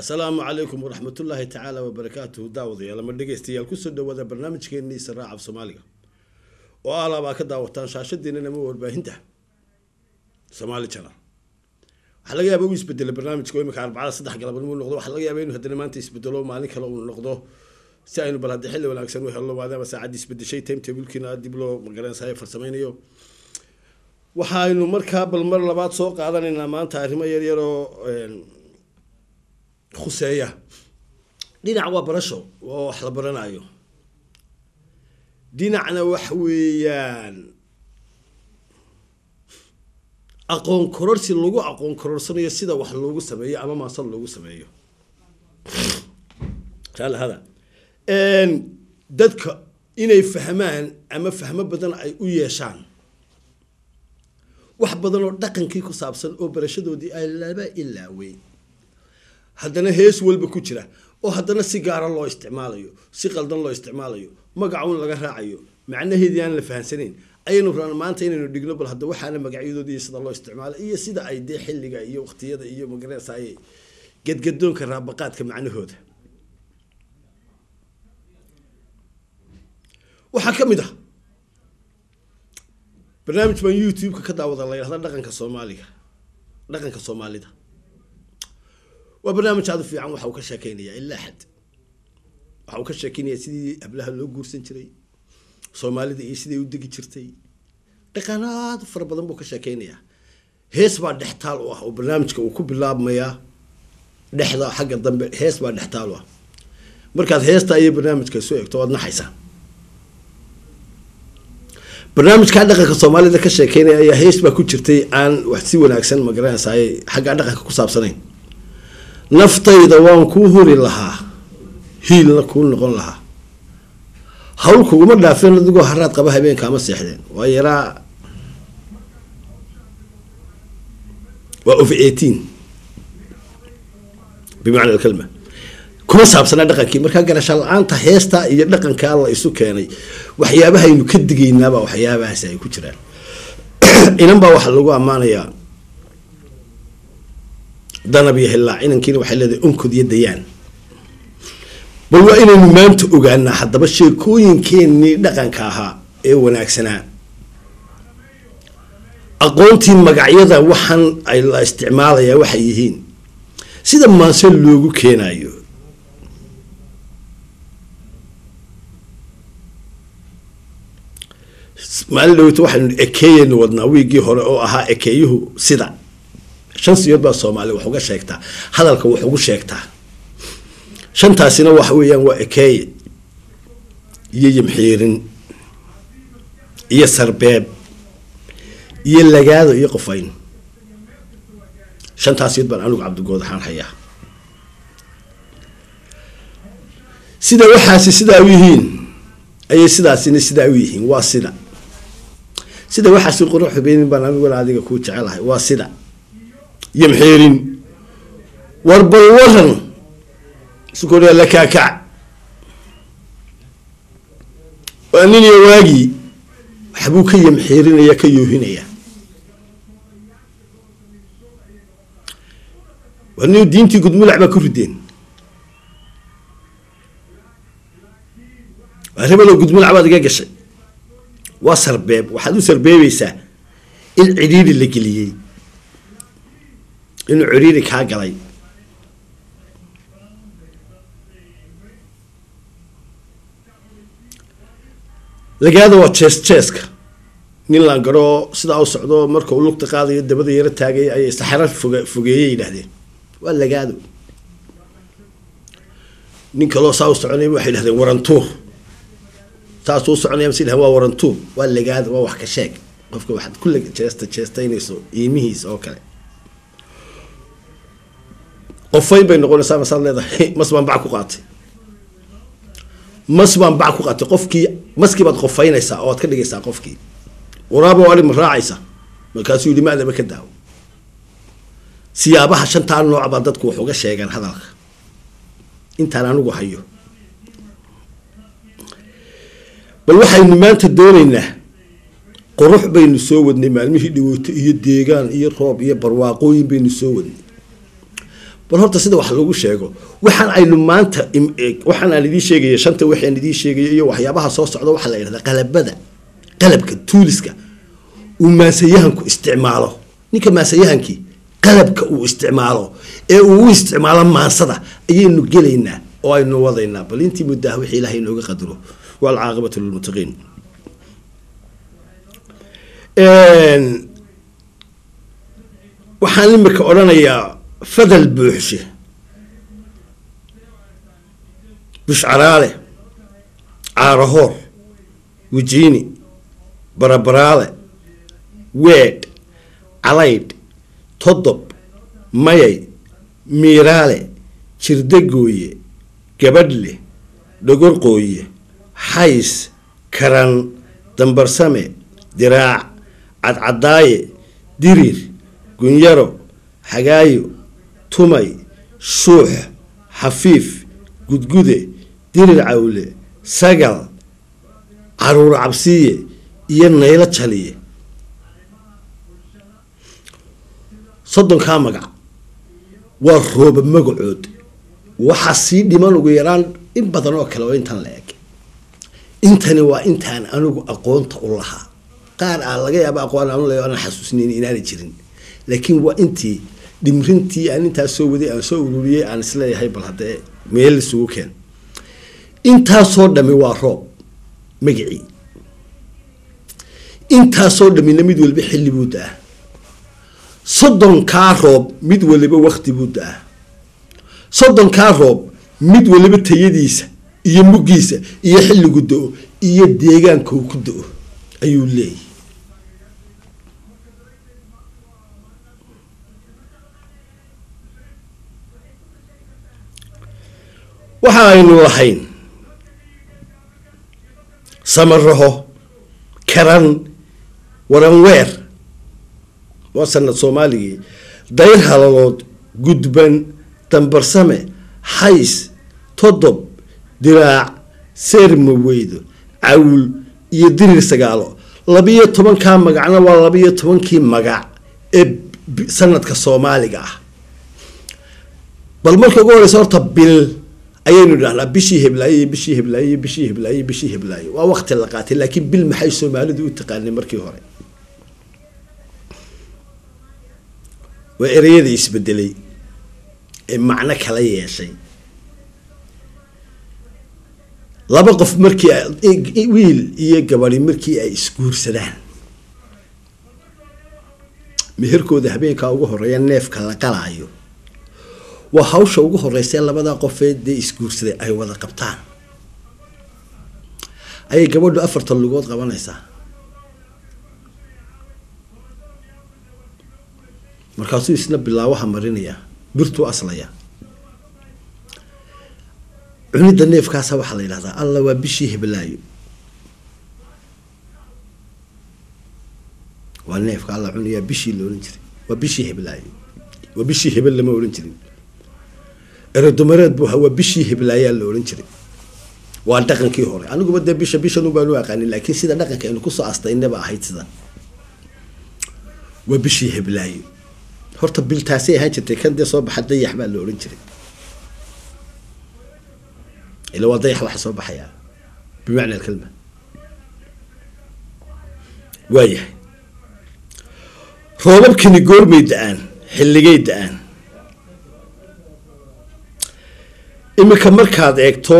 asalaamu calaykum waraxmatullaahi tacaala wabarakaatuhu daawadayaal ama dhegeystayaal ku soo dhawaada barnaamijkeenii saraaca af soomaaliga. Oo alaabaa ka daawataan shaashadiina nama warbaahinta. Somaali channel. Waxaa laga yaaba uu isbedelo barnaamijka imika arbacada saddex galabnimo noqdo. Waxaa laga yaaba inuu haddana maanta isbedelo maalin kale uu noqdo. Si aynu bal hadda xilli wanaagsan u helno maadaama saacaddii isbedeshay time tablekiina dib loo magaranaysayo farsameynayo waxaynu markaa bal mar labaad soo qaadanaynaa maanta arrimo yaryaroo khuseeya. Dhinac waa barasho waa wax la baranayo dhinacna wax weeyaan. Aqoon kororsi lagu aqoon kororsanayo sida wax loogu sameeyo ama maasal loogu sameeyo. Hada. Dadka inay fahmaan ama fahmo badan ay u yeeshaan. Wax badan oo dhaqankii ku saabsan oo barashadoodii ay laba ilaawey haddana hees walba ku jira oo haddana si gaara loo isticmaalayo si qaldan loo isticmaalayo magacuun laga raacayo macnaheedii aan la fahansanayn ayaynu rabna maanta inaynu dhigno bal hadda waxaana magacyadoodii iyo sida loo isticmaalay iyo sida ay dee xilliga iyo waqtiyada iyo magaranaysa ay gadgadoonka raabaqaadka macnahooda. Waxaa ka mid ah barnaamij baan youtube-ka ka daawada la yidhahda dhaqanka soomaaliga. Dhaqanka soomaalida waa barnaamij aada u fiican waxa uu ka sheekeynayaa ilaa xad waxa uu ka sheekeynayaa sidii hablaha loo guursan jiray soomaalida iyo siday u degi jirtay. Dhaqan aada fara badan buu ka sheekeynayaa. Hees baa dhextaal u ah oo barnaamijka uu ku bilaabmayaa dhexda xagga dambe hees baa dhextaal u ah. Markaad heesta iyo barnaamijka soo egto waad naxaysaa barnaamijkaa dhaqanka soomaalida ka sheekeynaya ayaa hees baa ku jirtay aan wax si wanaagsan magaranaysaay xaggaa dhaqanka ku saabsanayn naftayda waan kuu huri lahaa hiilna kuu noqon lahaa. Hawl kuguma dhaafeen adigoo haraad qaba habeenkaama seexdeen. Waa yaraa. Waa of bimacna alkalma kuma saabsanaa dhaqankii. Markaa garasha la'aanta heesta iyo dhaqankaa la isu keenay waxyaabahaynu ka digaynaabaa waxyaabahaasi ay ku jiraan. Inan baa waxaa lagu ammaanayaa danab iyo hillaac inankiina waxay leedahay onkod iyo dayaan. Bal waa inaynu maanta ogaanaa haddaba sheekooyinkeenii dhaqanka ahaa ee wanaagsanaa. Aqoontii magacyada waxaan la isticmaalayaa waxay yihiin sida maanse loogu keenayo maalin dhaweyta waxaynu ekeeyaynu wadnaa wiigii hore oo ahaa ekeeyuhu sida shan siyood baa soomaali wax uga sheegtaa hadalka wax ugu sheegtaa shantaasina waxa weeyaan waa ekeeye iyo yimxiirin iyo sarbeeb iyo lagaado iyo qofayn shantaas siyood baan anigu cabdigoodaxaan hayaa. Sida waxaasi sidaa u yihiin ayay sidaasina sidaa u yihiin waa sida. Sida waxaasi qurux habeenin baan aniguna adiga kuu jecelahay waa sida yamxeerin war bal waran sukoria la kaakac. Waa nin iyo waagii waxbuu ka yamxeerinaya ka yoohinaya waa nin diintii gudmulac baa ku rideen. Waa rebelo gudmulac baad iga gashay. Waa sarbeeb waxaad u sarbeebeysaa in cidhiiri la geliyey inuu ciriiri kaa galay. Lagaada waa jees jeeska. Nin laangaroo sidaa u socdo marka uu lugta qaadayo dabada yaro taagay ayay saxaro foge fogeeyey yidhahdeen waa lagaado. Nin kaloo saa u soconaya waxay yidhahdeen warantuur saasuu soconaya mas waa warantuur waa lagaado waa wax ka sheeg. Qofka waxaad ku jeesta jeestaynayso iimihiisa oo kale qofayn bay noqonaysaa masaad leedahay mas baan bac ku qaatay. Mas baan bac ku qaatay. Qofkii maskii baad qofaynaysaa oo aad ka dhigaysaa qofkii. Waraaba ari ma raacaysa. Markaasuu yihi maadaba ka daawo. Siyaabaha shantaa nooc baa dadku wax uga sheegaan hadalka. Intaan anigu hayo. Bal waxaynu maanta doonaynaa qurux baynu soo wadnay maalmihii dhaweyto iyo deegaan iyo roob iyo barwaaqooyin baynu soo wadnay bal horta sida wax lagu sheego waxaan aynu maanta waxaan aan idiin sheegaya shanta waxaan idiin sheegayo iyo waxyaabaha soo socda waxaa la yidhahdaa qalabada qalabka tuuliska uu maasayahanku isticmaalo. Ninka maasayahankii qalabka uu isticmaalo ee uu u isticmaalo maansada ayaynu gelaynaa oo aynu wadaynaa. Bal intii muddaah wixii ilaahay inooga qadaro waalcaaqibatu lilmuttaqiin. Waxaan imika odhanayaa fadal buuxshe bushcaraale caarahoor wijiini barabaraale weedh calaydh todob mayay miiraale jirdagooye gabadhle dhogorqooye xays karan dambarsame diraac cadcadaaye diriir gunyaro xagaayo tumay shuux xafiif gudgude dirir cawle sagal carruur cabsiye iyo naylo jaliye. Soddonkaa magac. Waa rooba magacood. Waxaa sii dhiman ugu yaraan in badan oo kale oo intan la eg. Intani waa intaan anigu aqoonta u lahaa. Qaar aan laga yaaba aqoon aan leeyo aanan xasuusnayn inaanay jirin. Laakiin waa intii dhimrintii aan intaas soo waday aan soo ururiyey aan is leeyahay bal haddee meel isugu keen. Intaasoo dhami waa roob magicii intaasoo dhamina mid waliba xilli buu da'ah soddonkaa roob mid waliba wakti buu da'ah soddonkaa roob mid waliba tayadiisa iyo muggiisa iyo xilligu da'o iyo deegaanka uu ku da'o ayuu leeyahy waxa aynu lahayn samaraho karan waranweer waa sanad soomaaligii dayr halalood gudban dambarsame xays todob diraac seermaweydo cawl iyo dirir sagaalo. Labiyo tobankaa magacna waa labiyo tobankii magac ee sanadka soomaaliga ah. Bal marka ugu horeysa horta bil ayaynu idhahnaa bishii heblaaye iyo bishii heblaaye iyo bishii heblaaye iyo bishii heblaaye. Waa waqti la qaatay laakiin bil maxay soomaalidu u taqaanay markii hore? Waa ereyada isbedelay ee macno kala yeeshay. Laba qof markii wiil iyo gabadi markii ay isguursadaan. Meherkooda habeenkaa ugu horreeya neefka la qalaayo waa hawsha ugu horeysa labadaa qofee dee isguursaday ay wada qabtaan. Ayay gabadhu afartan lugood qabanaysaa. Markaasuu isna bilaawaha marinaya birtuu aslaya. Cunidda neefkaasa waxaa la yidhahdaa alla waa bishii heblaayo. Waa neefka alla cunayaa bishii la ohan jiray waa bishii heblaayo waa bishii hebel lama ohan jirin erodomareed buu ahaa waa bishii heblaayaa la ohan jiray. Waa dhaqankii hore. Aniguba dee bisha bishan baanu aqaanin laakiin sida dhaqanka aynu ku soo astaynaba ahayd sida waa bishii heblaayo horta biltaasay ahaan jirtay kan dee soo baxa dayax baa la ohan jiray. Ila waa dayax waxa soo baxayaa bimacna alkalma waayahay. Roobabkani goormay da'aan xilligay da'aan iminka markaad eegto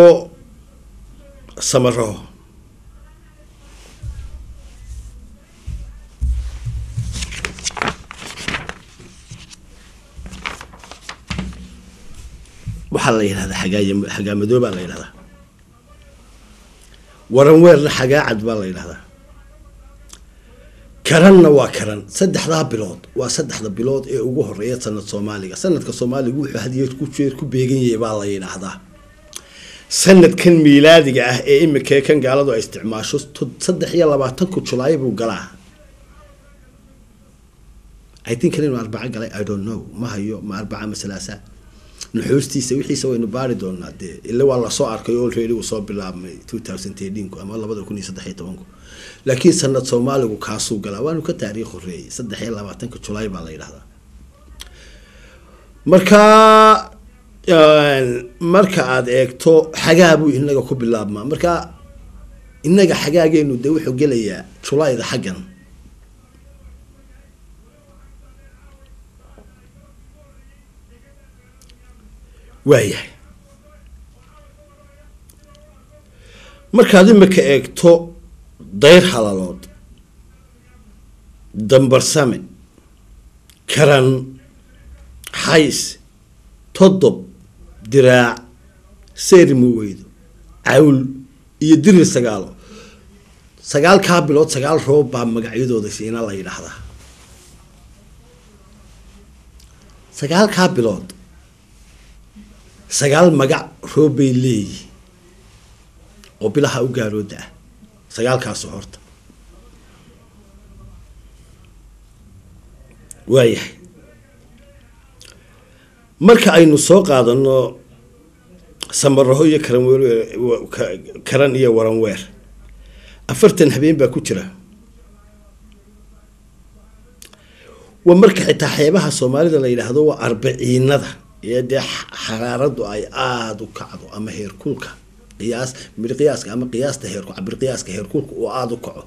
samaraho waxaa la yidhahdaa xagaay xagaamadoo baa la yidhahdaa waran weerna xagaacad baa la yidhahdaa karanna waa karan. Saddexdaa bilood waa saddexda bilood ee ugu horreeya sanad soomaaliga. Sanadka soomaaliga wuxuu hadiyeed ku jeer ku beegan yahay baa la yidhaahdaa. Sanadkan miilaadiga ah ee imikee kan gaaladu ay isticmaasho saddex iyo labaatanku julaay buu galaa. I think arbaco galay? I don't know. Ma hayo ma arbaca masalaasa nuxuustiisa wixiisa waynu baari doonaa dee. Ila waa la soo arkay olready uu soo bilaabmay two thousand eighteen ama labada kun iyo saddex iyo tobanku. Laakiin sanad soomaaligu kaasuu galaa. Waanu ka taariikh horeeyey saddex iyo labaatanka julaay baa la yidhahdaa markaa marka aada eegto xagaa buu inaga ku bilaabmaa. Marka inaga xagaageenu dee wuxuu gelayaa julayda xaggan waayahay. Markaad imika eegto dayr halalood dambarsame karan xays todob diraac seerimo weydo cawl iyo dirir sagaalo. Sagaalkaa bilood sagaal roob baa magacyadooda siina la yidhaahdaa. Sagaalkaa bilood sagaal magac roob bay leeyihiin oo bilaha u gaarooda ah sagaalkaaso horta. Waayahay marka aynu soo qaadano samaraho iyo karan karan iyo waranweer afartan habeen baa ku jira. Waa marka xitaa xeebaha soomaalida la yidhaahdo waa arbiciinada ee dee xaraaradu ay aada u kacdo ama heerkulka qiyaas midqiyaaska ama qiyaasta heerku cabirqiyaaska heerkulka uu aada u kaco.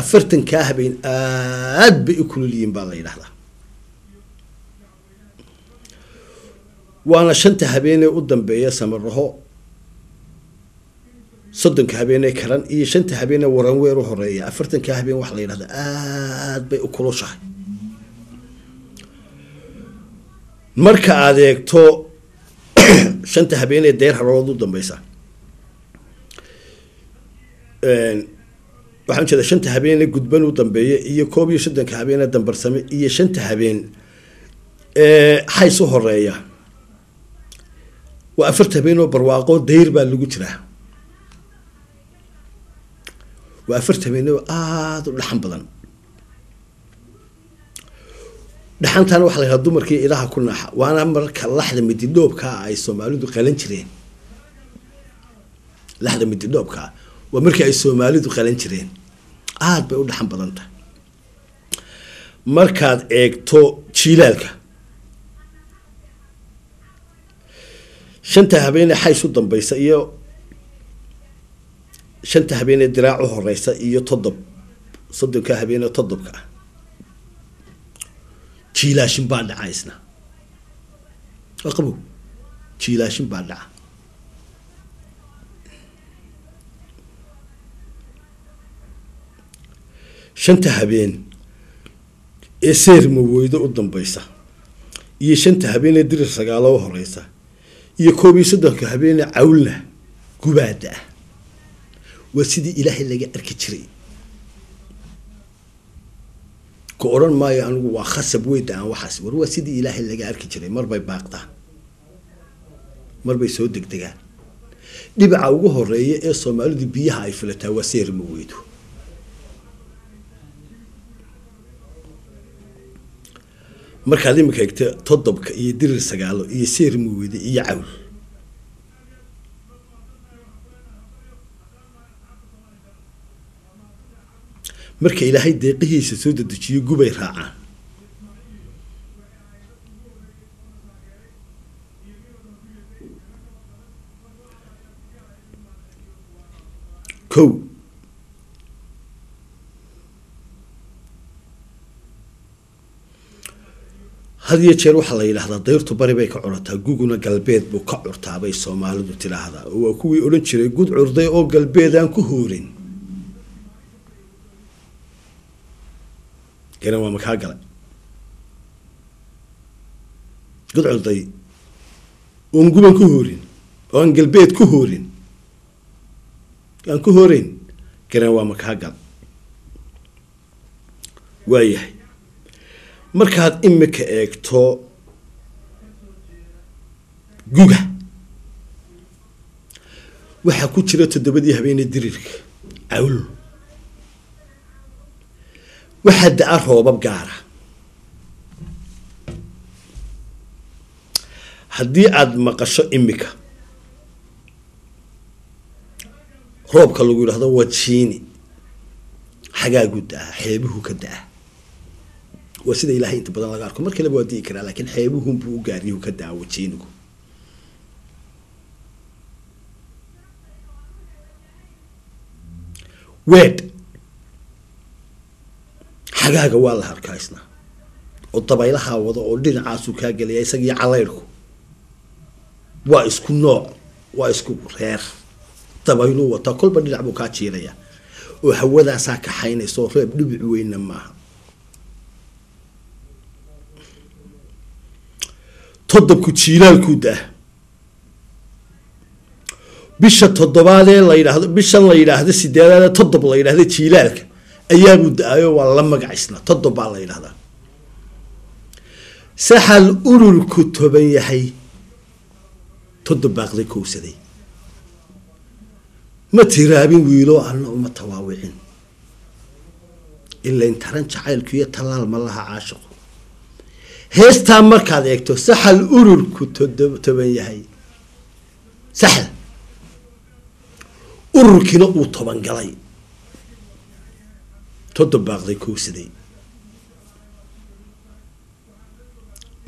Afartankaa habeen aada bay u kululyihiin baa la yidhahdaa. Waana shanta habeenee u dambeeya samaraho soddonka habeenee karan iyo shanta habeenee waranweer u horreeya. Afartankaa habeen waxaa la yidhahdaa aada bay u kulushahay marka aada eegto shanta habeenee deer harood u dambeysa waxaan jeeda shanta habeenee gudban u dambeeya iyo koob iyo soddonka habeenee dambarsame iyo shanta habeen ee xays u horreeya waa afarta habeen oo barwaaqo dayr baa lagu jiraa. Waa afarta habeen oo aada u dhaxan badan dhaxantaana waxaa la yidhaha dumarkii ilaha ku naaxa waana marka laxda mididhoobkaa ay soomaalidu qalan jireen. Laxda mididhoobkaa waa markii ay soomaalidu qalan jireen. Aada bay u dhaxan badan tahay markaad eegto jiilaalka. Shanta habeenee xays u dambeysa iyo shanta habeenee diraac u horeysa iyo todob soddonka habeenee todobka ah jiilaashin baa dhaca isna qabow jiilaashin baa dhaca shanta habeen ee seerma weydo u dambeysa iyo shanta habeenee dirir sagaalo u horeysa iyo koob iyo soddonka habeenee cawlna gubaada ah. Waa sidii ilaahay laga arki jiray ka odhan maayo anigu waa khasab weyda aan waxaas. War waa sidii ilaahay laga arki jiray. Marbay baaqdaan marbay soo degdegaan. Dhibaca ugu horreeya ee soomaalidu biyaha ay filataa waa seerma weydo markaad imika egta todobka iyo dirir sagaalo iyo seerma weydo iyo cawl marka ilaahay deeqihiisa soo dedejiyo gubay raacaan. Kow. Had iyo jeer waxaa la yidhahdaa dayrtu bari bay ka curataa guguna galbeed buu ka curtaa bay soomaalidu tidhaahdaa. Waa kuwii odhan jiray gud curday oo galbeed aan ku hoorin garan waa makaa galay gud curday oon guban ku hoorin oo aan galbeed ku hoorin aan ku hooreyn garan waa makaa gal waayahay markaad imika eegto guga waxaa ku jira toddobadii habeenee dirirka cawl waxaa da'a roobab gaara haddii aada maqasho imika roobka lagu yidhahdo wajiini xagaagu da'a xeebuhu ka da'a waa sida ilaahay inta badan laga arko mar kaleba waa dii karaa laakiin xeebuhunbuu u gaariyuu ka daawo jeenigu weed xagaaga waa la harkaa isna oo dabaylahaa wado oo dhinacaasuu kaa gelaya isagii calaydhku waa isku nooc waa isku reer. Dabayluu wataa kolba dhinac buu kaa jiiraya oo hawadaasaa kaxaynaysa oo reeb dhibic weynna maaha. Todobku jiilaalkuu daa. Bisha toddobaadee la yidhaahdo bishan la yidhaahdo sideedaadee todob la yidhahdo jiilaalka ayaabuu da'ayo waa la magacaysna todob baa la yidhahdaa saxal ururku toban yahay todob baaqday kowsaday. Ma tiraabin wiiloo alna uma tawaawicin. Ilain taran jacaylku iyo tallaal ma laha caashiqu heestaa markaad eegto saxal ururku todo toban yahay. Saxal. Ururkiina uu toban galay todob baaqday kowsaday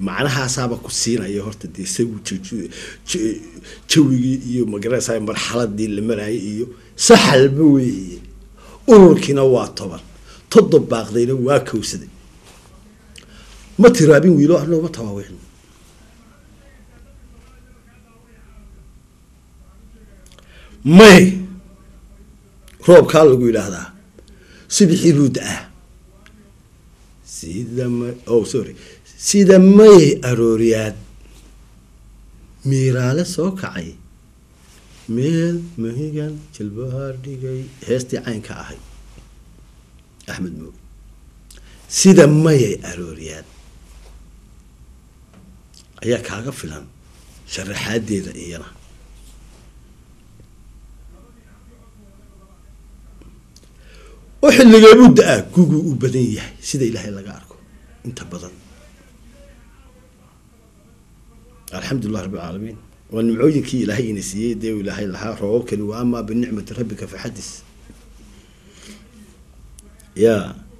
macnahaasaaba ku siinaya horta dee isagu jawigii iyo magarasa marxaladii la marayay iyo saxalba weeye. Ururkiina waa toban. Todob baaqdayna waa kowsaday ma tiraabin wiilo anoo ma tawaawicin. May roobkaa lagu yidhaahdaa subixii buu da'aa. Sida ma oh sorry. Sida may arooriyaad miiraale soo kacay meel mahigan jilbahaar dhigay heestii caynka ahay. Axmed moog sida mayay arooriyaad ayaa kaaga filan sharaxaadeeda iyana oo xilligeebuu da'aa guguu u badan yahay sida ilaahay laga arko. Inta badan. Alxamdulilah rabbi alcaalamiin waa nimcooyinkii ilaahay ina siiyey dee ilaahay lahaa roobabkani wa amaa binicmati rabbika faxadis ya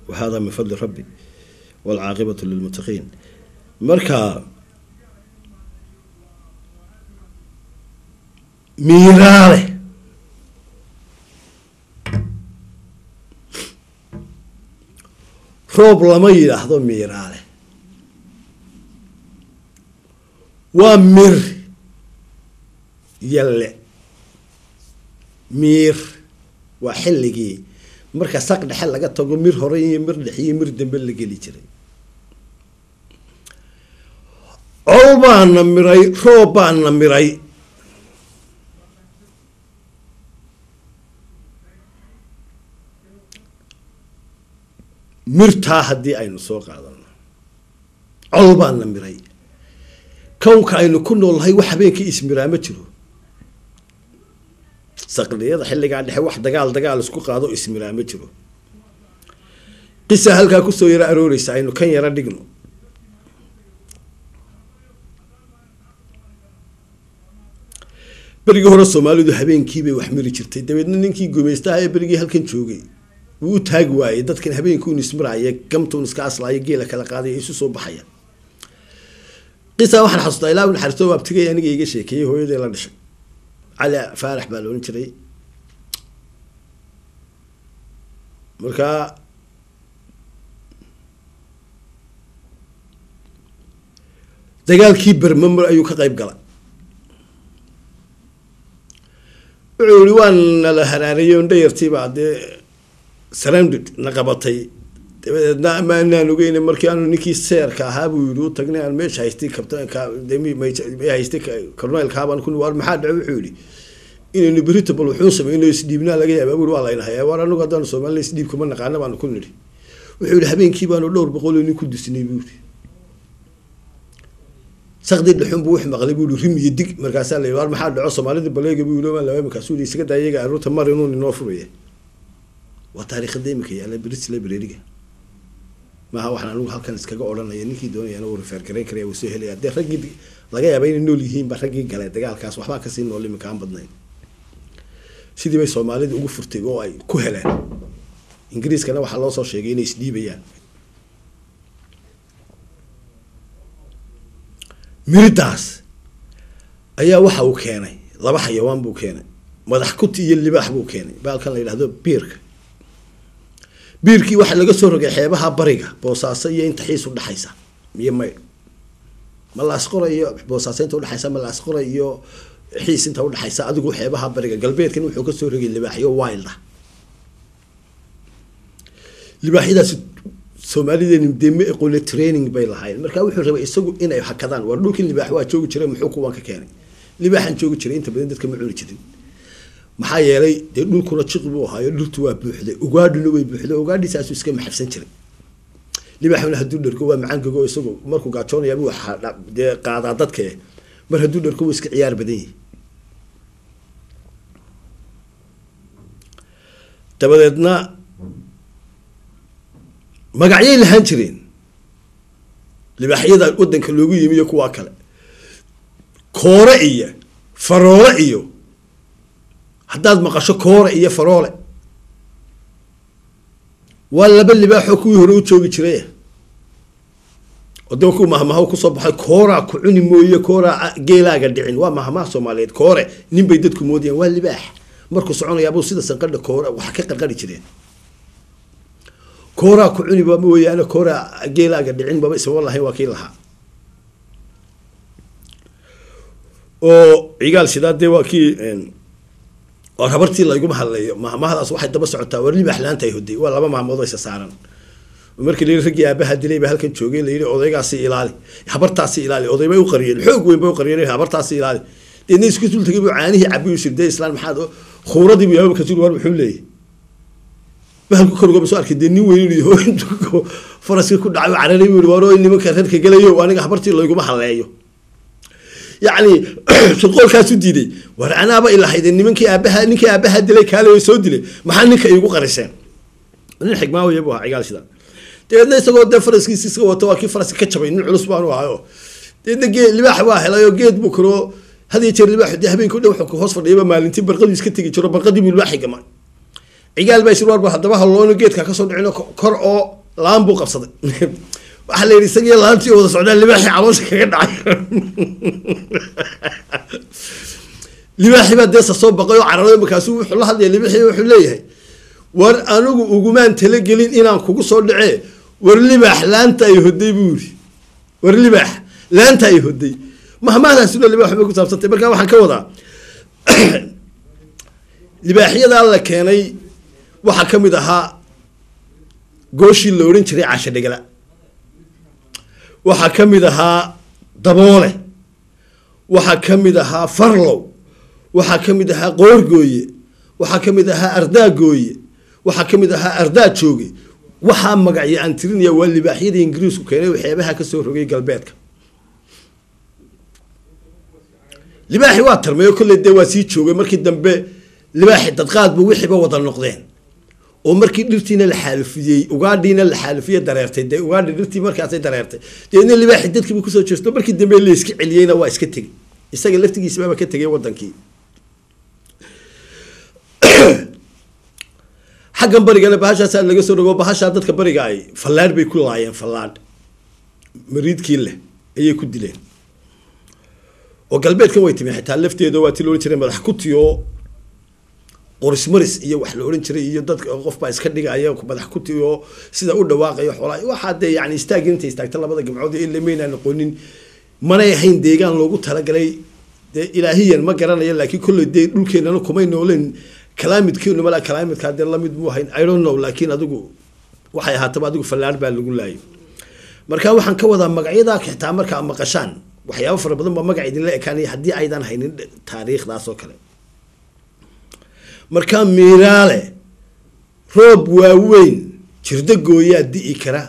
wa hada min fadli rabbi waalcaaqibatu lilmuttaqiin marka miiraale roob lama yidhaahdo miiraale waa mir yalle miir waa xilligii marka saq dhexe laga tago mir hore iyo mir dhex iyo mir dambe la geli jiray. Col baana miray roob baana miray mirtaa haddii aynu soo qaadano col baana miray. Kownka aynu ku noolnahay wax habeenkii ismiraa ma jiro. Saqdiyada xilligaa dhexe wax dagaal dagaal isku qaado ismiraa ma jiro. Qisa halkaa ku soo yaro arooreysa aynu kan yaro dhigno. Berigii hore soomaalidu habeenkiibay wax miri jirtay. Dabeedna ninkii gumaystaha ee berigii halkan joogay wuu u taagi waayey dadkan habeenkii un gamtuun iska aslaayo geela kala qaadaya isu soo baxaya. Qisa waxaan xasuustaa ilaa naxariisto abtigay aniga iga sheekeeyey hooyadii la dhashay. Cali faarax baa la jiray. Markaa dagaalkii bermamar ayuu ka qayb galay. Wuxuu yihi waa nala haraariyey on dhayartiibaa dee surrounded na qabatay dabadeedna amaanaan ogeyn markii aanu ninkii seerka ahaa buu yidhi u tagnay aan meesha haystay kabtaanka haystay corneelkaabaan ku war maxaa dhace wuxuu yidhi inaynu berita bal wuxuu sameyno isdhiibnaa laga yaaba bui waa layna war anagu haddaanu soomaalina isdhiib kuma naqaana baanu ku nidhi. Wuxuu yihi habeenkii baanu dhowr boqoloo nin ku disnay buu yidhi. Sakdii dhexun buu wax maqlay buu yihi rim iyo dig markaasaa la yidhi war maxaa dhaco? Soomaalida baleega buu yidhi laba markaasuu yidhi isaga daa iyaga aruurta mar inuu inoo furaya waa taariikhada imika yaalla brit librariga maaha waxaan anugu halkan iskaga odhanaya ninkii doonayana uu refergarayn karaya wuu soo helaya. Dee raggii laga yaaba inay nool yihiin ba raggii gale dagaalkaas waxbaa ka sii nool iminka aan badnayn. Sidii bay soomaalida ugu furtay oo ay ku heleen. Ingiriiskana waxaa loo soo sheegay inay isdhiibayaan. Miridaas ayaa waxa uu keenay. Laba xayawaan buu keenay. Madax kuti iyo libaax buu keenay. Baalkan la yidhahdo biirka biirkii waxaa laga soo rogay xeebaha bariga boosaaso iyo inta xiis udhexaysa iyo maydh ma laasqora iyo boosaaso inta udhexaysa ma laasqora iyo xiis inta udhexaysa adigu xeebaha bariga galbeedkan wuxuu ka soo rogay libaaxyo wilda libaaxyadaasi soomaalideeni dee ma training bay lahayn marka wuxuu rabay isagu inay hakadaan. War dhulkii libaax waa joogi jiray muxuu kuwan ka keenay. Libaaxan joogi jiray inta badan dadka ma cuni jirin maxaa yeelay dee dhulkuna jiq buu ahaayo dhultu waa buuxday ugaadhuna way buuxday ugaadhiisaasu iska maxabsan jiray. Libaaxuna hadduu dhargo waa macaangago isagu markuu gaajoonaya buu dee qaadaa dadke mar hadduu dhargo wuu iska ciyaar badan yahay. Dabadeedna magacyay lahaan jireen. Libaaxyada wadanka loogu yimi iyo kuwaa kale. Koore iyo faroole iyo haddaad maqasho koore iyo faroole. Waa laba libaaxoo kuwii hore u joogi jiray. Odaba ku mahmaha ku soo baxay kooraa ku cuni mooye kooraa geelaaga dhicin. Waa mahmaha soomaaliyeed koore. Nin bay dadku moodayaan waa libaax. Markuu soconayaabuu sida sanqadha koore waxa ka qarqari jireen. Kooraa ku cuni ba mooyaane kooraa geelaaga dhicin baba ismaba lahayn waa kii lahaa. Oo cigaal shidaa dee waa kii oo habartii layguma hadlayo mahmahadaas waxay daba socotaa war libaax laanta ay hoday waa laba mahmood isa saaran. Markii la yidhi raggii aabaha dilay baa halkan joogay la yidhi odaygaasi ilaali habartaasi ilaali oday bay u qariyeen xoog weyn bay u qariyeen habartaasi ilaali. Deedna isku dul tagay buu caanihii cabiyu sirday islaan maxaad khuuradii buu yaaba kasir war muxuu leeyahy bahalku korgoba soo arkay dee nin weyninayo intuu faraskii ku dhacay cararay buu yihi waroo nimanka reerka gelayo aniga habartii layguma yacni shirqoolkaasu diiday war anaaba nimankii aabaha ninkii aabaha dilay kaale way soo dilay. Maxaa ninka iigu qariseen? Nin xigmaawaya buu ahaa cigaal shida dabeedna isagoo dee faraskiisi iska wato waa kii faraska ka jabay nin culus baanu ahayo dabeedna geed libaax baa helay oo geed buu karo had iyo jeer libaaxu dee habeenkii o dhan wuxuu hoos fadhiyaba maalintii barqadii iska tegi jiro barqadii buu libaaxi gamay cigaal baa isir warba haddaba halloona geedka ka soo dhicin kor oo laan buu qabsaday waxaa la yidhi isagii laantii wada socdaa libaaxii caloosha kaga dhacay. Libaaxii baa deesa soo baqay oo cararay markaasu wuxuu la hadlaya libaaxii wuxuu leeyahay war anigu ugumaan talagelin inaan kugu soo dhacee war libaax laanta ay hoday buu yiri war libaax laanta ay hoday mahmaadaasuna libaax bay ku saabsantay. Markaa waxaan ka wadaa libaaxyadaa la keenay waxaa ka mid ahaa gooshii la odhan jiray casho dhegala waxaa ka mid ahaa daboole. Waxaa ka mid ahaa farlow. Waxaa ka mid ahaa qoorgooye waxaa ka mid ahaa ardaagooye waxaa ka mid ahaa ardaa jooge. Waxaa magacyo aan tirinaya waa libaaxyadii ingiriisku keenay waxyaabaha ka soo rogay galbeedka. Libaaxi waa tarmayo kolley dee waa sii joogay. Markii dambe libaaxi dadqaadbu wixiiba wada noqdeen oo markii dhirtiina la xaalufiyey ugaadhiina la xaalufiye dareertay dee ugaadhi dhirtii markaasay dareertay. Deedna libaaxi dadkiiba ku soo jeesto markii dambe la iska celiyeyna waa iska tegey. Isaga laftigiisbaaba ka tegay wadankii xaggan barigana bahashaasaa laga soo rogo bahashaa dadka bariga ay fallaadh bay ku laayeen fallaadh. Mariidkii leh ayay ku dileen. Oo galbeedkan way timi xitaa lafteeda waa ti la odhan jiray madax kuti oo qorismaris iyo wax la odhan jiray iyo dadka qof baa iska dhigaya madax kuti sida u dhawaaqayo xoolaa waxaa dee yani istaagin intay istaagta labada gabcood ila maynaan noqonin. Manay ahayn deegaan loogu talagalay. Dee ilaahiyan ma garanayo laakiin kolley dee dhulkeenana kumay nooleen. Kalaamidkeenu malaa kalaamidkaa dee la mid muu ahayn i don't laakiin adigu waxay ahaataba adigu fallaar baa lagu laayay. Marka waxaan ka wadaa magacyadaa xitaa markaa maqashaan. Waxyaaba fara badan baa magac idinla ekaanaya haddii aydan haynin taariikhdaas oo kale markaa miiraale roob waaweyn jirdo gooyaa di'i kara.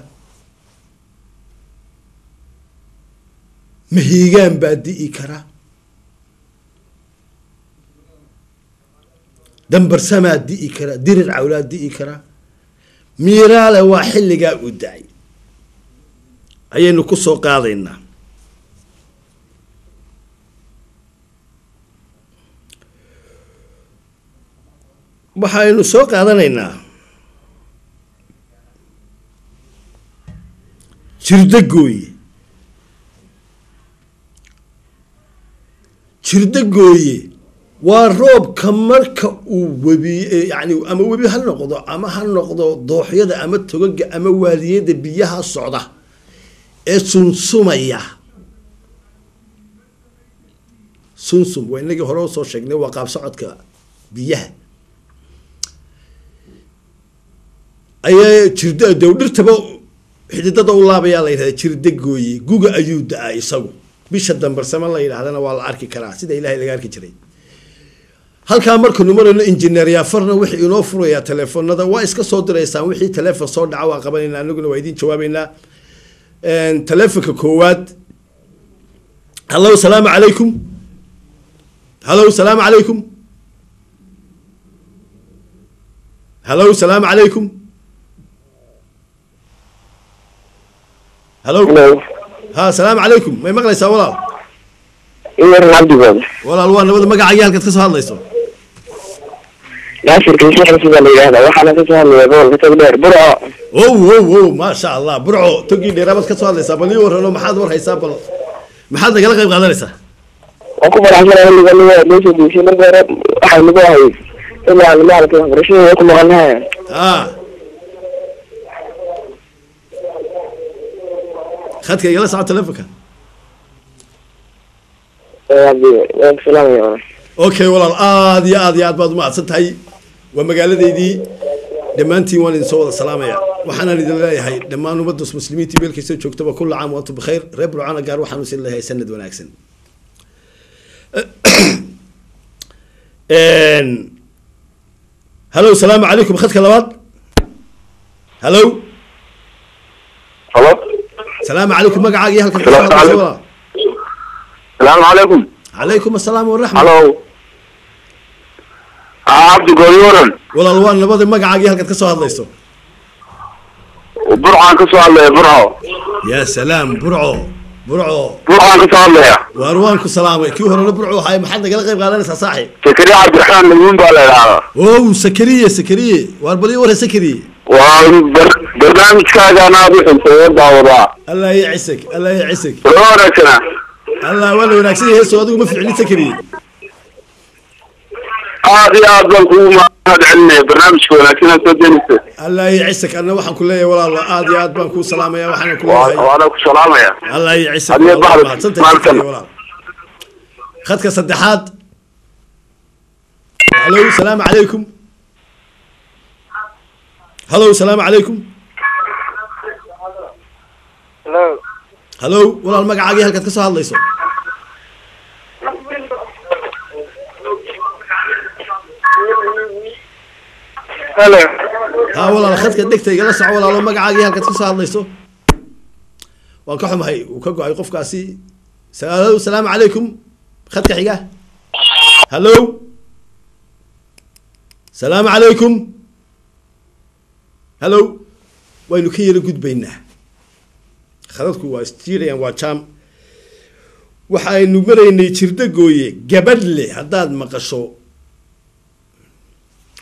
Mahiigaan baa di'i kara. Dambarsamaa di'i kara. Dirir cawlaa di'i kara. Miiraale waa xilligaa uu da'ay. Ayaynu ku soo qaadaynaa waxaynu soo qaadanaynaa. Jirdo gooye. Jirdo gooye waa roobka marka uu webi yani ama webi ha noqdo ama ha noqdo dooxyada ama togaga ama waadiyada biyaha socda ee sunsumaya. Sunsum waa inagii hore u soo sheegnay waa qaab socodka biyaha ayaa jirda de dhirtaba xididada u laabayaa la yidhahda jirda gooye guga ayuu da'a isagu. Bisha dambarsame la yidhahdana waa la arki karaa. Sida ilahay laga arki jiray. Halkaa markanu marayno injineer wixii inoo furayaa teleefonada waa iska soo diraysaan. Wixii teleefon soo dhaca waa qabanayna anaguna waa idiin jawaabeynaa teleefonka koowaad. Hallo salaamu calaykum hallo salaamu calaykum hallo salaamu calaykum hallo ha salaamu calaykum may maqlaysaa walaal iwaran cabdigood walaal waa nabada magacagii halkaad ka soo hadlayso naasirka isixisi baa la yidhahdaa waxaana ka soo hadlaya gobolka togdheer burco ow ow ow maasha allah burco togii dheeraabaad ka soo hadlaysaa bal ii warrano maxaad war haysaa bal maxaad nagala qayb qaadanaysaa waan ku faraxsanahay xilliga niga noo soo deysay marka hore waxay nagu ahayd ilaa maaragtay waxbarashada waa ku maqanahay ha khadka igala soco telefonka okay walaal aada iyo aad iyo aad baad umahadsan tahay waa magaaladeydii dhammaantiin waan idin soo wada salaamaya waxaanaan idin leeyahay dhammaan ummadda muslimiinta meel joogtaba kulla caam waantum bikhayr reer burcana gaar waxaanu isin leeyahay sanad wanaagsan hallo salaamu calaykum khadka labaad hallo halo salaamu calaykum magacaaga iyo halkaad ka soo hadlaysa walaal salaamu calaykum calaykum assalaam waraxmat halo cabdigood iwaran walaal waa nabada magacaaga iyo halkaad ka soo hadlayso burcaan ka soo hadlaya burco yaa salaam burco burco burcaan ka soo hadlaya waar waan ku salaamay kii horena burco ahaay maxaad nagala qayb qaadanaysaa saaxib sakariya cabdiraxmaan laguun baa la idhahdaa ow sakariye sakariye waar برنامجكاغا أنا بخن سوور داورا الله يعسك الله يعسك. وراكنا الله ولا وناكسي هي سوادو ما فعلت كبير قاضي عبد القوم هذا علمي برنامجك ولكن أنت دينك الله يعسك الله وحن الله ولا الله. قاضي الله بنكو الله يا الله كليه وأنا كل سلامة يا. الله يعسك أنا بعرف مالك خدك صدحات ألو السلام عليكم. Hallo salaamu calaykum hallo walaal magacaagii halkaad ka soo hadlayso. Haa walaal khadka dhegta igala soco walaalo magacaagii halkaad ka soo hadlayso. Waan ka xumahay uu ka go'ay qofkaasi. Hallo salaamu calaykum khadka xiga hallo salaamu calaykum hallo waynu ka yara gudbaynaa. Khadadku waa stiran waa jam. Waxaynu maraynay jirdo gooye gabadhle haddaad maqasho.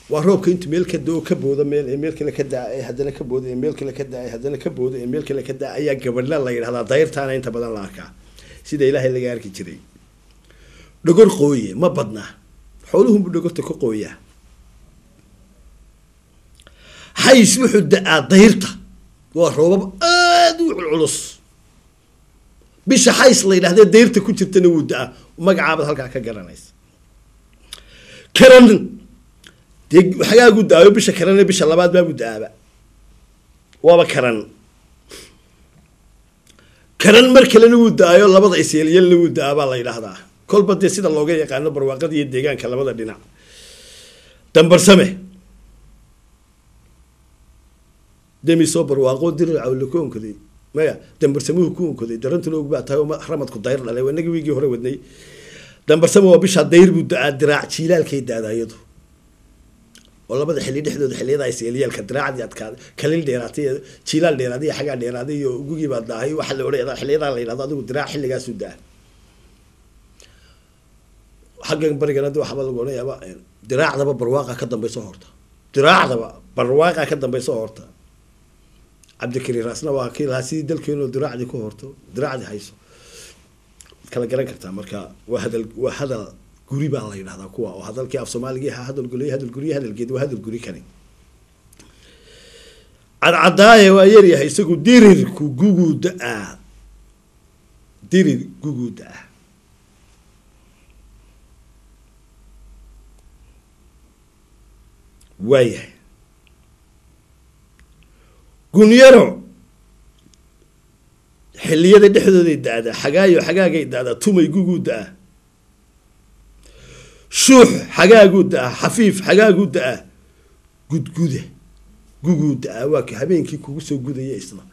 Waa roobka intuu meel ka dao ka booda meel ee meel kale ka daa ee haddana ka booda ee meel kale ka daa ee haddana ka booda ee meel kale ka daa ayaa gabadhla la yidhahdaa dayrtaana inta badan la arkaa. Sida ilaahay laga arki jiray. Dhogor qooye ma badna xooluhunbu dhogorta ka qooyaa xays wuxuu da'aa dayrta. Waa roobab aada u culculus. Bisha xays la yidhahdee dayrta ku jirtana wuu da'aa. Magacaabaad halkaa ka garanaysa. Karan dee xagaagu da'ayo bisha karane bisha labaad baabu da'aaba. Waaba karan. Karan mar kalena wuu da'ayo labada isyelyelna wuu da'aa baa la yidhaahdaa. Kolba dee sida looga yaqaano barwaaqada iyo deegaanka labada dhinac. Dambarsame demisoo barwaaqo diracawle ku onkoday maya dambarsamuhu ku onkoday darantuna ogbaa tahay oo ramadku dayr dhalay waa inagii wiigii hore wadnay. Dambarsame waa bishaa dayr buu da'aa diraac jiilaalkay da-da iyadu. Oo labada xilli dhexdooda xilliyada isyelyaalka diraacdii adkaada kalil dheeraatay jiilaal dheeraaday xagaa dheeraaday iyo gugii baa daahay waxa la odhan xilliyadaa la yidhahdo adigu diraac xilligaasu da'a xaggan barigana de waxba lagu odhanayaaba diraacdaba barwaaqa ka dambayso horta. Diraacdaba barwaaqa ka dambayso horta cabdikariir asna waa kii lahaa sidii dalkeenu diraacdii ku horto diraacdii hayso. Kala garan kartaa marka waa hadal waa hadal guri baa la yidhahdaa kuwa oo hadalkii af soomaaligii ahaa hadal goliy hadal guriye hadalgeed waa hadal guri kani. Cadcadaaye waa yaryahay isagu dirirku guguu da'aa dirir guguu da'ah waayahay gunyaro. Xilliyada dhexdooday da-daa xagaayo xagaagay da-daa tumay guguu da'ah shuux xagaaguu da'ah xafiif xagaaguu da'ah gudguda guguu da'ah waa habeenkii kugu soo gudaya isna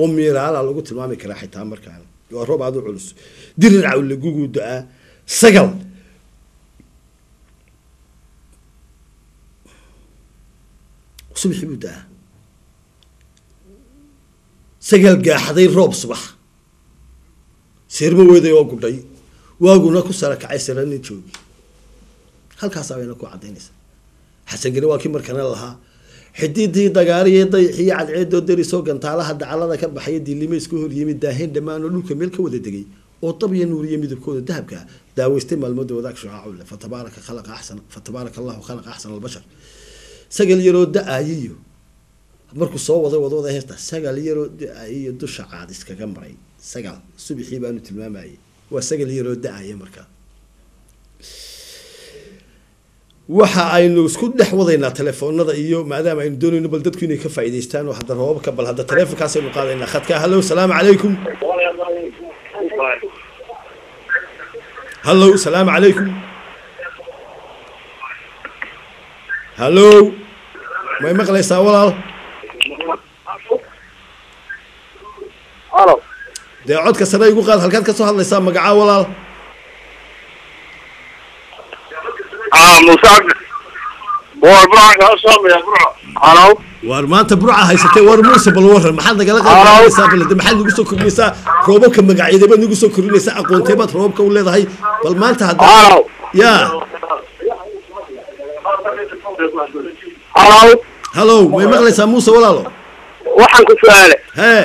oo miiraala lagu tilmaami karaa xitaa markaan. Waa roob aad u culus. Dirir cawle guguu da'ah sagal. Subaxi buu da'ah sagal gaaxday roob subax. Seerma oo gudhay waaguna ku sara kacay sarani joogi. Halkaasaa bayna ku cadaynaysa xasan gari waa kii markana lahaa. Xididii dagaariyo dayxiyo cadceedoo darisoo gantaalaha dacalada ka baxaya diilimo isku hor yimid daaheen dhammaan oo dhulka meel ka wada degay oo dab iyo nuuriyo midabkooda dahabka daaweystay maalmooda wadaag shucaaculle fatabaaraka khalaqa axsan fatabaaraka allahu khalaqa axsan albashar. Sagal yaroo da'ayiyo markuu soo wada wada wada heesta sagal yaroo da'ayiyo dusha caad iskaga maray. Sagal subixii baanu tilmaamayay waa sagal yaroo da'aya markaa waxa aynu isku dhex wadaynaa telefoonada iyo maadaama aynu doonayno bal dadku inay ka faa'idaystaan oo hadda roobabka bal hadda telefonkaasaynu qaadaynaa khadka. Hallo salaamu calaykum hallo salaamu calaykum hallo may maqlaysaa walaal halo dee codka sare igu qaad halkaad ka soo hadlaysaa magacaa walaal. Ah waar maanta burca haysatee war muuse bal waran maxaad nagala qaybqaadanaysaa bal de maxaad nagu soo kordhinaysaa roobabka magacyadeebaad nagu soo kordhinaysaa aqoonteebaad roobabka u leedahay. Bal maanta hadda ya halo hallow may maqlaysaa muuse walaalo? Waxaan ku su'aale. Hee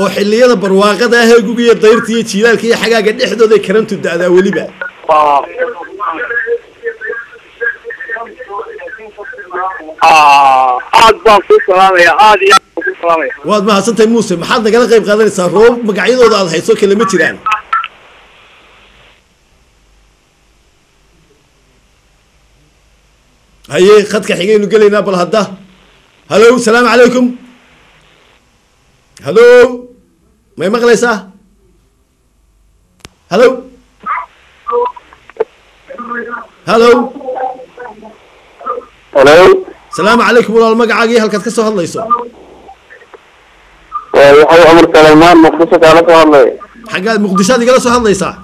oo xilliyada barwaaqada ah ee gugiya dayrta iyo jiilaalka iyo xagaaga dhexdooda ay karantu da-daa weliba. Ah aad baan ku salaamaya aad iyo aad baan ku salaamaya. Waad mahadsantahay muuse maxaad nagala qayb qaadanaysaa roobab magacyadooda aad hayso kale ma jiraan? Haye khadka xigaynu gelaynaa bal hadda. Hallo salaamu calaykum hallo may maqlaysaa hallo hallo halo salaamu calaykum walaal magacaagii halkaad ka soo hadlayso waxay cumar saleymaan muqdisho kaala soo hadlay xaggaad muqdishoad igala soo hadlaysaa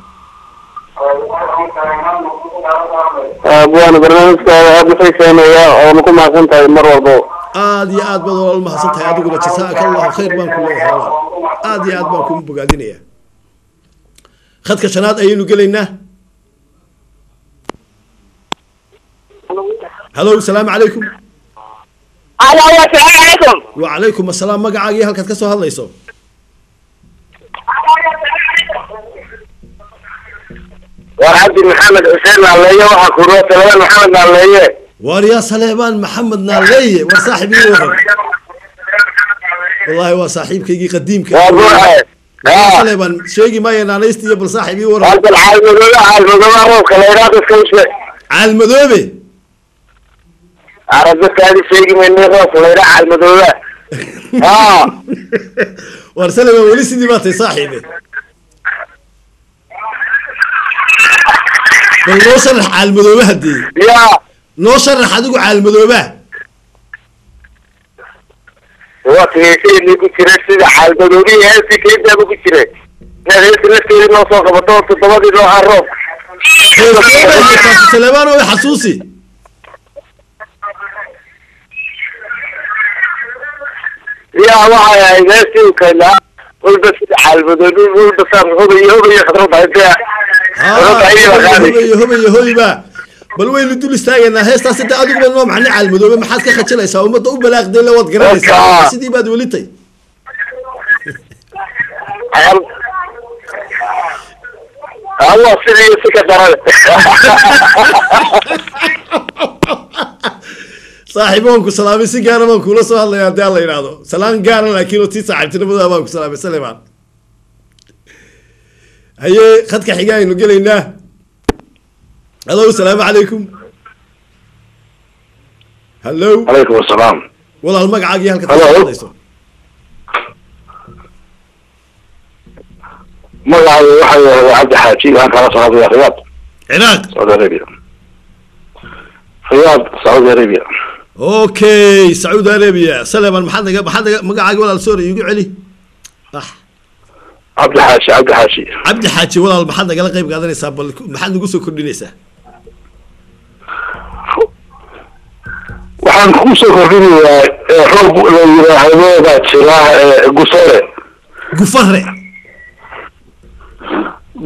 buwaana barnaamijkaada aada u xiiseynayaa oona ku mahadsan tahay mar walbo aad iyo aad baad walaal mahadsan tahay adiguna jasaaka allahu khayr baan ku leeyahay walaal aad iyo aad baan kugu bogaadinaya khadka shanaad ayaynu gelaynaa hallo salaamu calaykum halo asalaamu calaykum wacalaykum assalaam magacaagii halkaad ka soo hadlayso waa cabdi maxamed xuseen naaleeye waxaa kuruwa talabaan maxamed naaleeye waar yaa saleebaan maxamed naaleeye war saaxib ii waran wallaahi waa saaxiibkaygii qadiimka waa buuxe Yaa saleebaan sheegi maayo naanaysta iyo bal saaxib ii waran halkan caalmadoobe caalmadoobe roobka layraa dadka ushe caalmadoobe arab dadka aadi sheegi mayni roobka layraa caalmadoobe haa war saleebaan weli sidii baa tahay saaxiibe bal noo sharax caalmadoobe haddii yaa noo sharax adigu caalmadooba waa tigeysayni ku jira sida caalmadoobihi heesti keentaaba ku jire inaad heesta lafteeda noo soo qabato toddobadii nooca roob saleebaan oo xasuusi yaa waxay ahayd heestii ukeynaa walba sida xaalmadooni walba saan hubayo hubayo khadrada intee hobayo hobayo hoyba bal waynu dul istaagaynaa heestaas inta adiguba noo macni caalmadoobe maxaad ka khajilaysaa ummadda u balaaqday le waad garanaysaa sidii baad welitay. Allah sidii si ka daran saaxiibo waan ku salaamay si gaara baan kuula soo hadlaya haddii aan la yidhaahdo salaan gaara laakiin oo tii saaxiibtinimada baan ku salaamay salemaan haye khadka xiga aynu gelaynaa hallo salaamu calaykum hallo calaykum asalaam walaal magacaagii halka Hello. hadlayso magacayga waxaa yidhahdaa cabdi xaaji waxaan hadlaya riyaad ciraaq saudi arabia riyaad saudi arabia okay sacuudi arabia saleman maxaad naga maxaad naga magacaagi walaal sorry igu celi. Ah. Cabdi xaaji cabdi xaaji. Cabdi xaaji walaal maxaad nagala qayb qaadanaysaa bal maxaad nagu soo kordhinaysaa waxaan ku soo kordhinayaa roob la yidhaahdo baa jira gusore. Gufare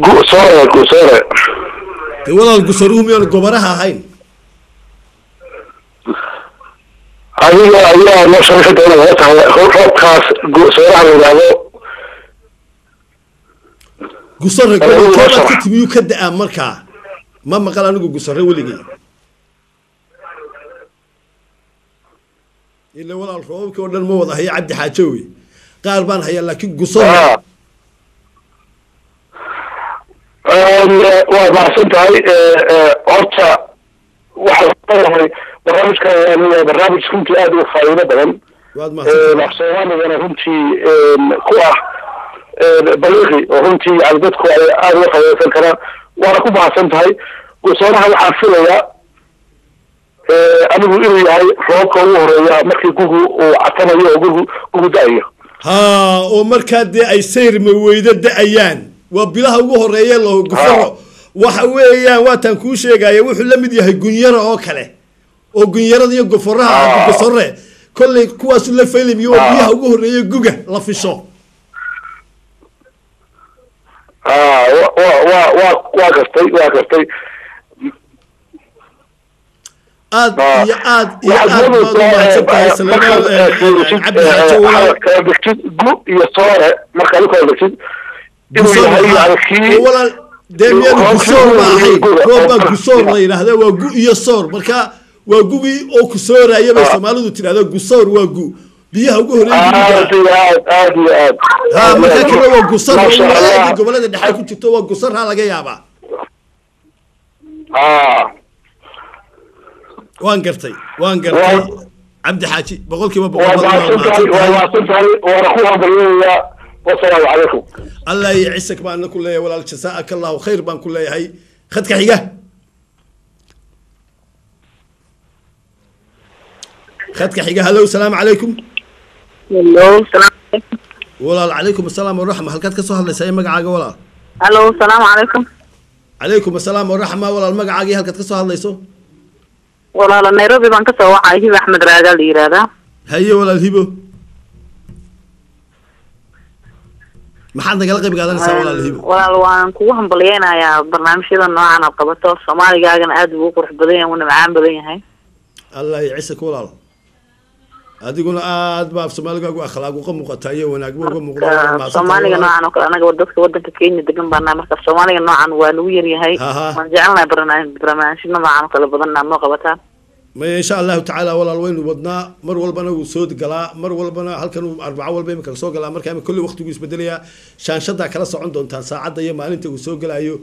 gusore. Gusore dee walaal gusaruhu miyaan gobaraha ahayn? Adiga ayaa noo sharixi doona waa tahay roobkaas gusoraha la yidhaahdo Hello, gobolkeebaad ka timiyuu ka da'aa markaa. Ma maqal anigu gusare weligay ila walaal roobabkii oo dhan ma wada haya cabdi xaajo wey qaar baan hayaa laakiin gusare Ah. Een, eh, waa mahadsan tahay eh, eh, horta waxaan leeyahay barnaamijka barnaamij runtii aad u faa'iido badan. Waad af soomaaligana runtii ku ah baliiqi oo runtii yani dadku ay aad uga faa'iidaysan karaan. Waana ku mahadsan tahay gusoonaha waxaan filayaa eh, anigu inuu yahay roobka ugu horreeya markii gugu uu catanayo oo gugu gugu da'ayo. Haa oo markaa dee ay sayrma weydo da'ayaan. Waa bilaha ugu horreeya lo gufaro waxa weeyaan waataan kuu sheegaya wuxuu la mid yahay gunyaro oo kale. Oo gunyarada iyo gufaraha Ah. gusare kollay kuwaasu la faylamiyo waa Ah. biyaha ugu horreeya guga la fisho. Ah, wa- wa- wa- waa gartay waa gartay aad iyo aad iyo aad baad u mahadsan tahay salamaal cabdi xaajo walaal gu iyo soore markaad u kala gusoor walaal ma ugu ahayn guga, roob baa oo- gusoor la yidhaahda waa gu iyo soor marka waa gugii oo kusooraya bay Ah. soomaalidu tidhahda gusoor waa gu. Biyaha ugu horreeya aad guga iyo aad aad iyo aad. Ha marka waa gusar gobollada dhexe ku jirto waa gusar ha laga yaabaa waan gartay waan gartay. Cabdi xaaji boqolkiiba boqol allah iyo cisak baana ku leeyahay walaal jasaaka allahu khayr baan ku leeyahay. Khadka xiga. Khadka xiga hallow salaamu calaykum walaal calaykum asalaam waraxma halkaad ka soo hadlaysaa ee magacaaga walaal? Hallo salaamu calaykum calaykum asalaam waraxma walaal magacaagii halkaad ka soo hadlayso walaalo nairobi baan ka soo wacay hiba axmed raagaa la yihahdaa haye walaal hibo. Maxaad nagala qayb qaadanaysaa walaal hibo? walaal waan kugu hambalyeynayaa barnaamijyada noocan aad qabato. Soomaaligaagana aad buu u qurux badan yahay wuuna macaan badan yahay. Allah iyo ku walaal adiguna aad baa af soomaaligaagu akhlaaq uga muuqataa iyo wanaagba uga muuqda. Marka soomaaliga noocan oo kale anaga dadka wadanka kenya degan baana marka soomaaliga noocan waa nagu yaryahay. Aha. waan jecelnahay barnaamij barnaamijyo noocan oo kale badan inaad noo qabataan maya insha allahu tacaala walaal waynu wadnaa mar walbana wuu soo galaa mar walbana halkan uu arbaco walba imika soo galaa marka ima kolley waqtigu isbedelayaa shaanshadaa kala socon doontaan. Saacadda iyo maalinta uu soo gelayo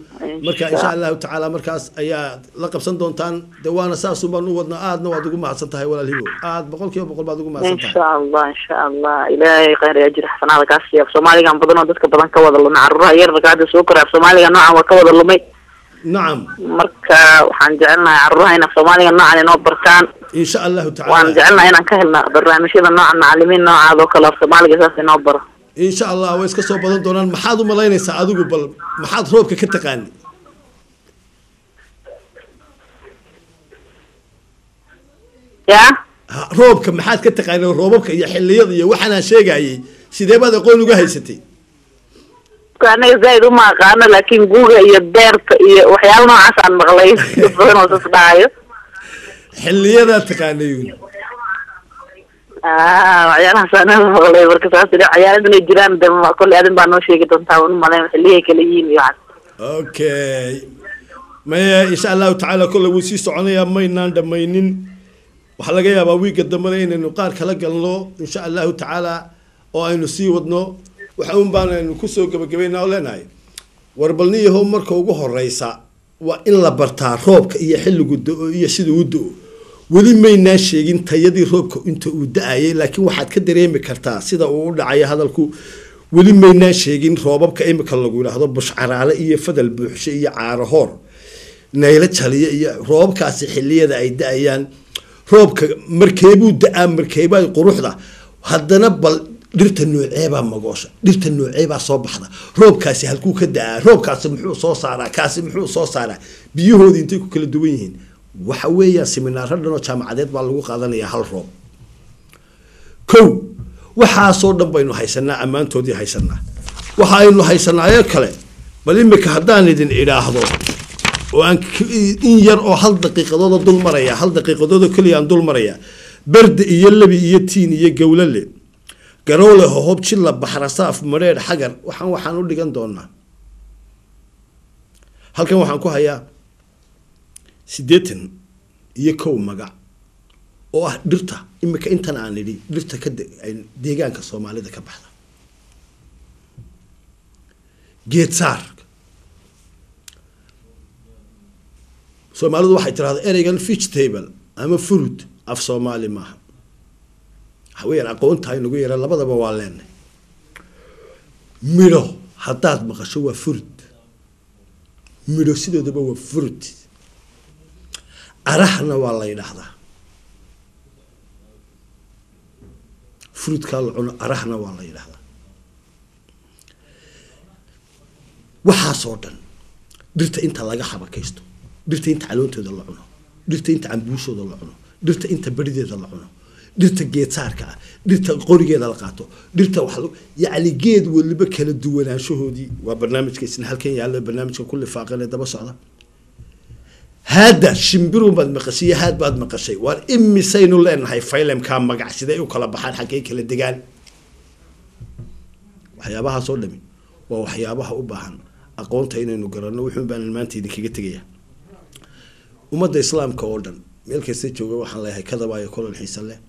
marka insha allahu tacaala markaas ayaa la qabsan doontaan. De waana saasuu baan u wadnaa aadna waad ugu mahadsan tahay walaal hibo aad boqol kiiba boqol baad ugu mahadsan tahay. Insha allah insha allah ilaahay khayr iyo ajir xasanaada kaa siiya af soomaaligan badan oo dadka badan ka wada lumay. Caruuraha yararka hadda soo koray af soomaaliga noocan waa ka wada lumay nacam marka waxaan jecelnahay caruuraha in af soomaaliga noocan inoo bartaan. In sha allahu waan tacaala jecelnahay inaan ka helna barnaamijyada noocan macalimiin noocaad oo kale af soomaaliga saas inoo baro. Insha allah way iska soo badan doonaan. Maxaad u malaynaysaa adigu bal maxaad roobka ka taqaani ya? Roobka maxaad ka taqaani roobabka iyo xiliyada iyo waxaanaan sheegayay sidee baad aqoon uga haysatay anaga zaaid uma aqaano laakin guuga iyo beerta iyo waxyaala noocaas aan maqlay. Badan oo sas dhahayo xiliyadaad taqaanay ah waxyaalahaas anaga maqlay marka saas ila waxyaaladan ay jiraan de kolley adin baa noo sheegi doontaa wan umalayn xiliyay kala yihiin iyo waxaas. Okay maya insha allahu tacaala kolle wuu sii soconayaa maynaan dhamaynin. Waxaa laga yaabaa wiigga dambena inaynu qaar kala galno insha allahu tacaala oo aynu sii wadno waxa un baanaynu ku soo gabagabaynaa oo leenahay warbalniyahow marka ugu horeysa waa in la bartaa roobka iyo xilligu do-o iyo sida uu do-o weli maynaan sheegin tayadii roobka inta uu da'ayay laakiin waxaad ka dareemi kartaa sida uu u dhacayo hadalku. Weli maynaan sheegin roobabka imika lagu yidhaahdo bushcaraale iyo fadal buuxshe iyo caarahoor naylo jaliya iyo roobabkaasi xiliyada ay da'ayaan. Roobka markeebuu da'aa markeebaa quruxda. Haddana bal dhirta nooceebaa magoosha. Dhirta nooceebaa soo baxda. Roobkaasi halkuu ka da'aa. Roobkaasi muxuu soo saaraa. Kaasi muxuu soo saaraa. Biyahoodii intay ku kala duwan yihiin. Waxa weeyaan seminaaro dhan oo jaamacadeed baa lagu qaadanayaa hal roob. Kow waxaasoo dhan baynu haysanaa ammaantoodii haysanaa waxa aynu haysanaayo kale bal imika haddaan idin idhaahdo oo aan in yar oo hal daqiiqadooda dul maraya hal daqiiqadoodoo keliya aan dul maraya berde iyo lebi iyo tiin iyo gowlale garowle hohob jilla baxrasaaf madheedh xagar. Waxaan waxaan u dhigan doonaa. Halkan waxaan ku hayaa siddeetan iyo kow magac oo ah dhirta. Imika intan aan idhi dhirta ka deegaanka soomaalida ka baxda. Geedsaar soomaalidu waxay tirahdaa ereygan vegetable ama fruit af soomaali maaha waxa weeyaan aqoonta inagu yara labadaba waa leenahay midho haddaad maqasho waa fruit midho sidoodaba waa fruit arahna waa la yidhaahdaa. Fruitkaa la cuno arahna waa la yidhaahdaa. Waxaasoo dhan dhirta inta laga xabakaysto dhirta inta caloontooda la cuno dhirta inta cambuushooda la cuno dhirta inta berideeda la cuno dhirta geedsaarka ah dhirta qorigeeda la qaato dhirta wax yacni geed waliba kala duwanaanshahoodii waa barnaamijka isna halkan yaallo barnaamijka ku lifaaqan ee daba socda. Haadda shimbirun baad maqashay iyo haad baad maqashay. Waar imisaynu leenahay faylemkaa magac siday u kala baxaan xaggay kala degaan? Waxyaabahaasoo dhami waa waxyaabaha u baahan. Aqoonta inaynu garanno wuxuun baanan maanta idinkaga tegaya ummadda islaamka oo dhan meel kasta jooga waxaan leeyahay kadabaayo kulan xiise leh